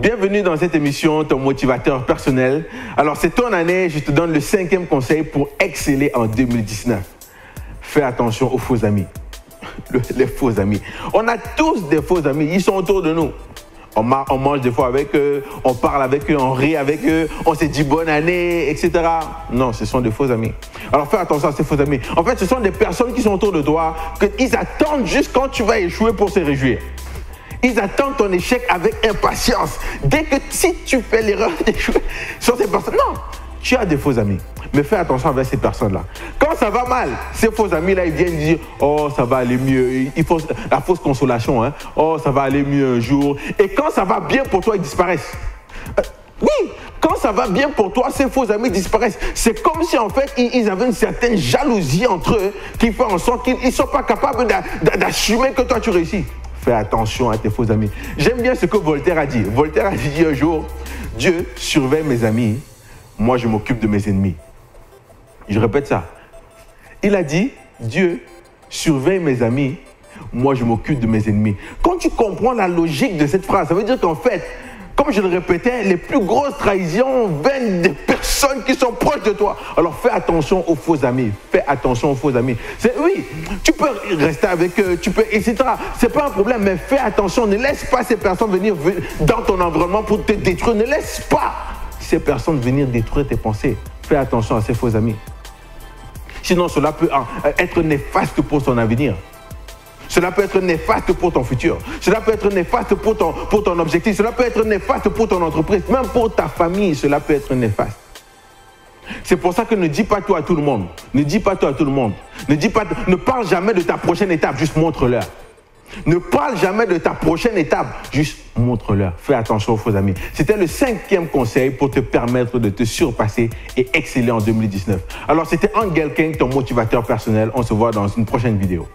Bienvenue dans cette émission, ton motivateur personnel. Alors, c'est ton année, je te donne le cinquième conseil pour exceller en 2019. Fais attention aux faux amis. les faux amis. On a tous des faux amis, ils sont autour de nous. On, mange des fois avec eux, on parle avec eux, on rit avec eux, on se dit bonne année, etc. Non, ce sont des faux amis. Alors fais attention à ces faux amis. En fait, ce sont des personnes qui sont autour de toi, qu'ils attendent juste quand tu vas échouer pour se réjouir. Ils attendent ton échec avec impatience. Dès que si tu fais l'erreur d'échouer sur ces personnes, non, tu as des faux amis. Mais fais attention avec ces personnes-là. Quand ça va mal, ces faux amis-là, ils viennent dire Oh, ça va aller mieux. La fausse consolation. Hein? Oh, ça va aller mieux un jour. Et quand ça va bien pour toi, ils disparaissent. Euh, oui, quand ça va bien pour toi, ces faux amis disparaissent. C'est comme si en fait, ils avaient une certaine jalousie entre eux qui fait en sorte qu'ils ne sont pas capables d'assumer que toi tu réussis. Fais attention à tes faux amis. J'aime bien ce que Voltaire a dit. Voltaire a dit un jour Dieu surveille mes amis, moi je m'occupe de mes ennemis. Je répète ça. Il a dit, Dieu surveille mes amis, moi je m'occupe de mes ennemis. Quand tu comprends la logique de cette phrase, ça veut dire qu'en fait, comme je le répétais, les plus grosses trahisons viennent des sont proches de toi. Alors fais attention aux faux amis. Fais attention aux faux amis. Oui, tu peux rester avec eux, tu peux, etc. C'est pas un problème, mais fais attention. Ne laisse pas ces personnes venir dans ton environnement pour te détruire. Ne laisse pas ces personnes venir détruire tes pensées. Fais attention à ces faux amis. Sinon, cela peut être néfaste pour ton avenir. Cela peut être néfaste pour ton futur. Cela peut être néfaste pour ton, pour ton objectif. Cela peut être néfaste pour ton entreprise. Même pour ta famille, cela peut être néfaste. C'est pour ça que ne dis pas toi à tout le monde. Ne dis pas toi à tout le monde. Ne, dis pas, ne parle jamais de ta prochaine étape, juste montre-leur. Ne parle jamais de ta prochaine étape, juste montre-leur. Fais attention aux faux amis. C'était le cinquième conseil pour te permettre de te surpasser et exceller en 2019. Alors c'était Angel King, ton motivateur personnel. On se voit dans une prochaine vidéo.